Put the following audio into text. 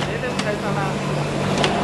绝对不可以上